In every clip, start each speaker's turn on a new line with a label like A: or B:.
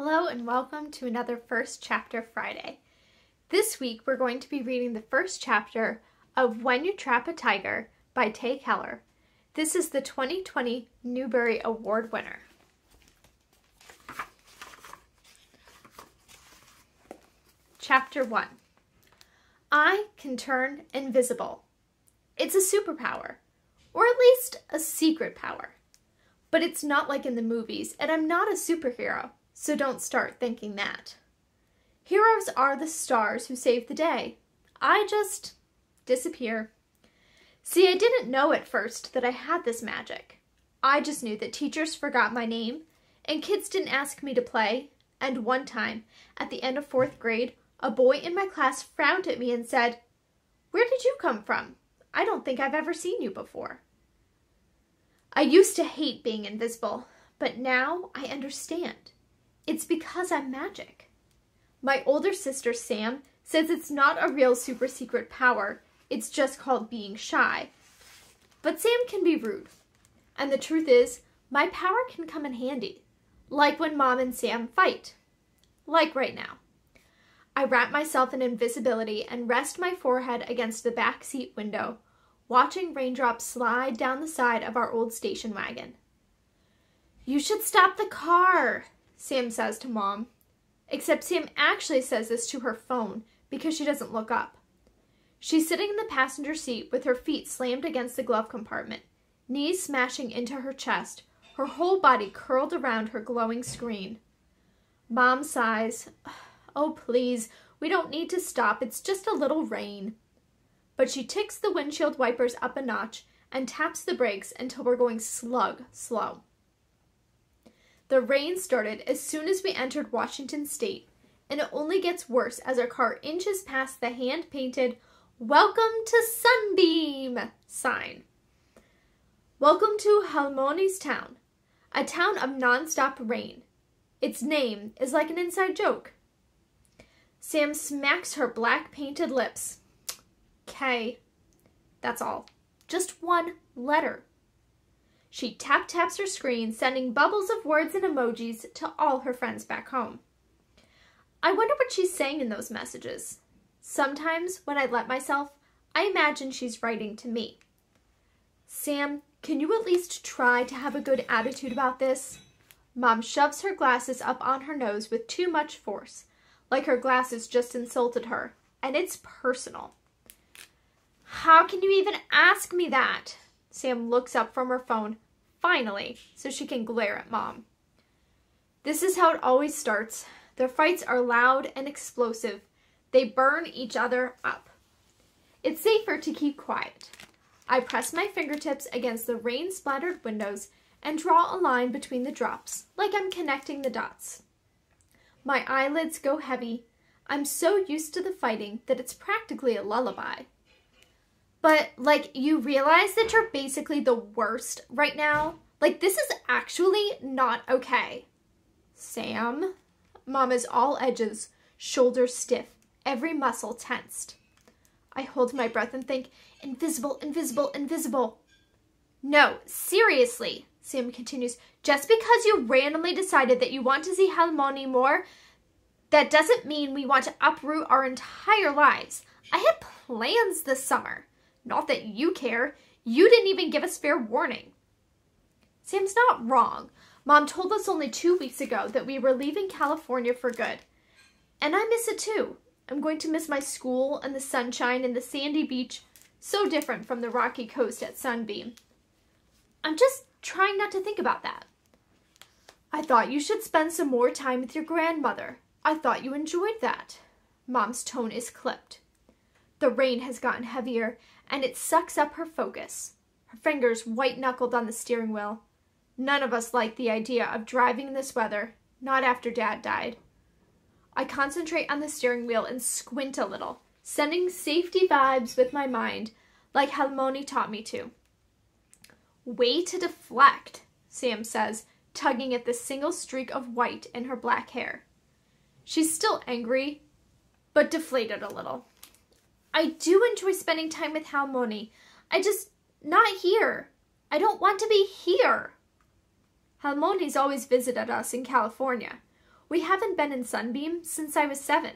A: Hello and welcome to another First Chapter Friday. This week we're going to be reading the first chapter of When You Trap a Tiger by Tae Keller. This is the 2020 Newbery Award winner. Chapter 1 I can turn invisible. It's a superpower, or at least a secret power. But it's not like in the movies, and I'm not a superhero, so don't start thinking that. Heroes are the stars who save the day. I just disappear. See, I didn't know at first that I had this magic. I just knew that teachers forgot my name, and kids didn't ask me to play, and one time, at the end of fourth grade, a boy in my class frowned at me and said, Where did you come from? I don't think I've ever seen you before. I used to hate being invisible, but now I understand. It's because I'm magic. My older sister, Sam, says it's not a real super secret power, it's just called being shy. But Sam can be rude. And the truth is, my power can come in handy, like when Mom and Sam fight, like right now. I wrap myself in invisibility and rest my forehead against the back seat window, watching raindrops slide down the side of our old station wagon. You should stop the car, Sam says to Mom. Except Sam actually says this to her phone because she doesn't look up. She's sitting in the passenger seat with her feet slammed against the glove compartment, knees smashing into her chest, her whole body curled around her glowing screen. Mom sighs. Oh, please, we don't need to stop. It's just a little rain. But she ticks the windshield wipers up a notch and taps the brakes until we're going slug slow. The rain started as soon as we entered Washington State, and it only gets worse as our car inches past the hand painted Welcome to Sunbeam sign. Welcome to Halmoni's town, a town of nonstop rain. Its name is like an inside joke. Sam smacks her black painted lips. K. That's all. Just one letter. She tap taps her screen, sending bubbles of words and emojis to all her friends back home. I wonder what she's saying in those messages. Sometimes, when I let myself, I imagine she's writing to me. Sam, can you at least try to have a good attitude about this? Mom shoves her glasses up on her nose with too much force, like her glasses just insulted her, and it's personal. How can you even ask me that? Sam looks up from her phone, finally, so she can glare at Mom. This is how it always starts. Their fights are loud and explosive. They burn each other up. It's safer to keep quiet. I press my fingertips against the rain splattered windows and draw a line between the drops, like I'm connecting the dots. My eyelids go heavy. I'm so used to the fighting that it's practically a lullaby. But, like, you realize that you're basically the worst right now? Like, this is actually not okay. Sam? Mom is all edges, shoulders stiff, every muscle tensed. I hold my breath and think, invisible, invisible, invisible. No, seriously, Sam continues, just because you randomly decided that you want to see Halmoni more, that doesn't mean we want to uproot our entire lives. I had plans this summer. Not that you care. You didn't even give us fair warning. Sam's not wrong. Mom told us only two weeks ago that we were leaving California for good. And I miss it too. I'm going to miss my school and the sunshine and the sandy beach, so different from the rocky coast at Sunbeam. I'm just trying not to think about that. I thought you should spend some more time with your grandmother. I thought you enjoyed that. Mom's tone is clipped. The rain has gotten heavier, and it sucks up her focus. Her fingers white-knuckled on the steering wheel. None of us like the idea of driving in this weather, not after Dad died. I concentrate on the steering wheel and squint a little, sending safety vibes with my mind, like Halmoni taught me to. Way to deflect, Sam says, tugging at the single streak of white in her black hair. She's still angry, but deflated a little. I do enjoy spending time with Halmoni. I just, not here. I don't want to be here. Halmoni's always visited us in California. We haven't been in Sunbeam since I was seven.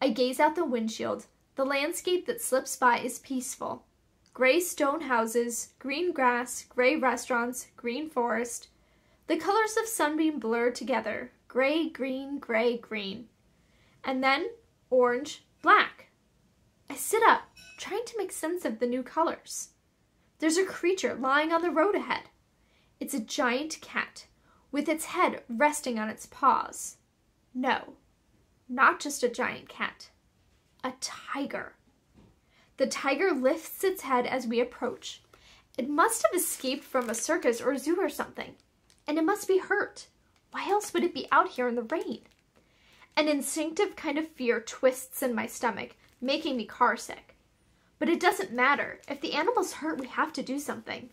A: I gaze out the windshield. The landscape that slips by is peaceful. Gray stone houses, green grass, gray restaurants, green forest. The colors of Sunbeam blur together gray, green, gray, green. And then orange, black. I sit up, trying to make sense of the new colors. There's a creature lying on the road ahead. It's a giant cat, with its head resting on its paws. No, not just a giant cat, a tiger. The tiger lifts its head as we approach. It must have escaped from a circus or zoo or something, and it must be hurt. Why else would it be out here in the rain? An instinctive kind of fear twists in my stomach, making me car sick. But it doesn't matter. If the animal's hurt, we have to do something.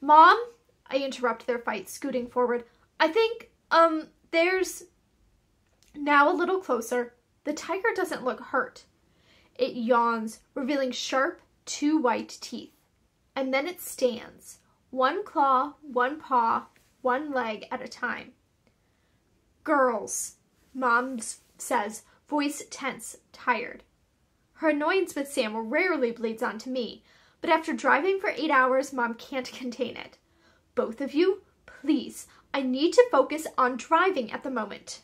A: Mom, I interrupt their fight, scooting forward. I think, um, there's. Now a little closer. The tiger doesn't look hurt. It yawns, revealing sharp, two white teeth. And then it stands, one claw, one paw, one leg at a time. Girls, Mom says, voice tense, tired. Her annoyance with Sam rarely bleeds onto me, but after driving for eight hours, Mom can't contain it. Both of you, please, I need to focus on driving at the moment.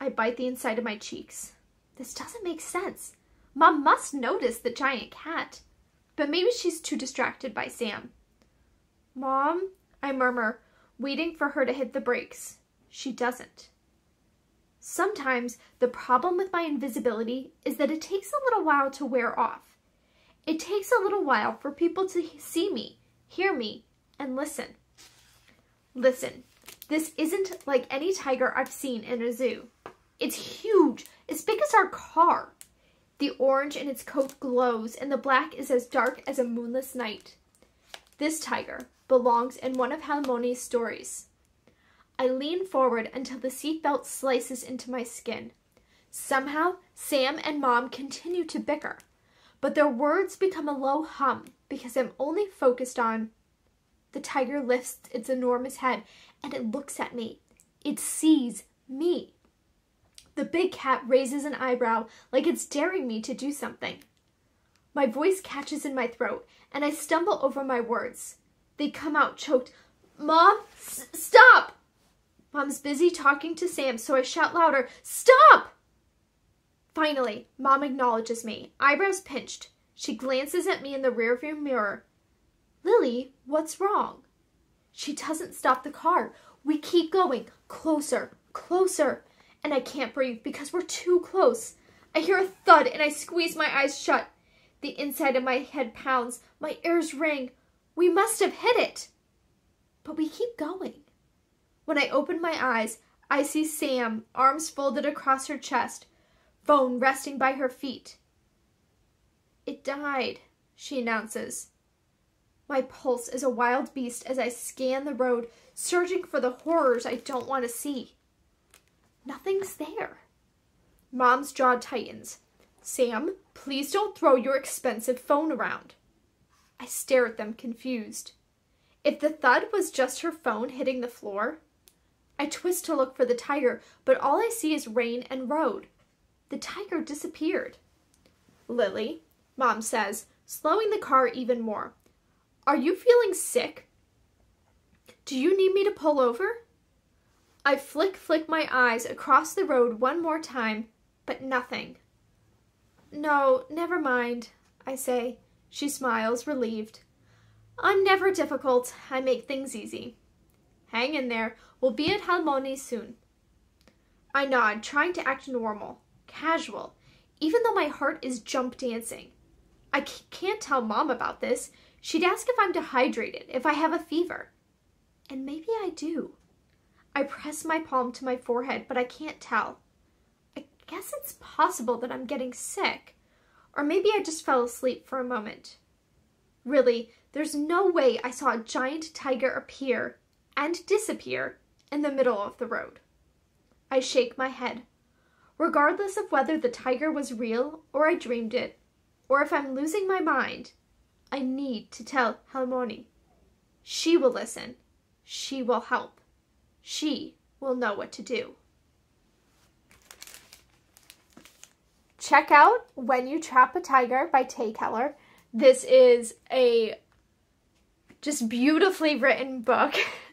A: I bite the inside of my cheeks. This doesn't make sense. Mom must notice the giant cat, but maybe she's too distracted by Sam. Mom, I murmur, waiting for her to hit the brakes. She doesn't. Sometimes the problem with my invisibility is that it takes a little while to wear off. It takes a little while for people to see me, hear me, and listen. Listen, this isn't like any tiger I've seen in a zoo. It's huge, as big as our car. The orange in its coat glows, and the black is as dark as a moonless night. This tiger belongs in one of Halmoni's stories. I lean forward until the seatbelt slices into my skin. Somehow, Sam and Mom continue to bicker, but their words become a low hum because I'm only focused on. The tiger lifts its enormous head and it looks at me. It sees me. The big cat raises an eyebrow like it's daring me to do something. My voice catches in my throat and I stumble over my words. They come out choked. Mom, stop! Mom's busy talking to Sam, so I shout louder, Stop! Finally, Mom acknowledges me, eyebrows pinched. She glances at me in the rearview mirror. Lily, what's wrong? She doesn't stop the car. We keep going, closer, closer, and I can't breathe because we're too close. I hear a thud and I squeeze my eyes shut. The inside of my head pounds. My ears ring. We must have hit it. But we keep going. When I open my eyes, I see Sam, arms folded across her chest, phone resting by her feet. It died, she announces. My pulse is a wild beast as I scan the road, searching for the horrors I don't want to see. Nothing's there. Mom's jaw tightens. Sam, please don't throw your expensive phone around. I stare at them confused. If the thud was just her phone hitting the floor, I twist to look for the tiger, but all I see is rain and road. The tiger disappeared. Lily, Mom says, slowing the car even more. Are you feeling sick? Do you need me to pull over? I flick flick my eyes across the road one more time, but nothing. No, never mind, I say. She smiles, relieved. I'm never difficult. I make things easy. Hang in there. We'll be at Halmoni soon. I nod, trying to act normal, casual, even though my heart is jump dancing. I can't tell Mom about this. She'd ask if I'm dehydrated, if I have a fever. And maybe I do. I press my palm to my forehead, but I can't tell. I guess it's possible that I'm getting sick. Or maybe I just fell asleep for a moment. Really, there's no way I saw a giant tiger appear and disappear in the middle of the road. I shake my head. Regardless of whether the tiger was real or I dreamed it, or if I'm losing my mind, I need to tell Halmoni. She will listen. She will help. She will know what to do. Check out When You Trap a Tiger by Tae Keller. This is a just beautifully written book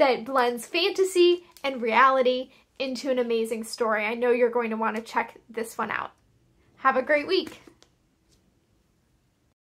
A: that blends fantasy and reality into an amazing story. I know you're going to want to check this one out. Have a great week.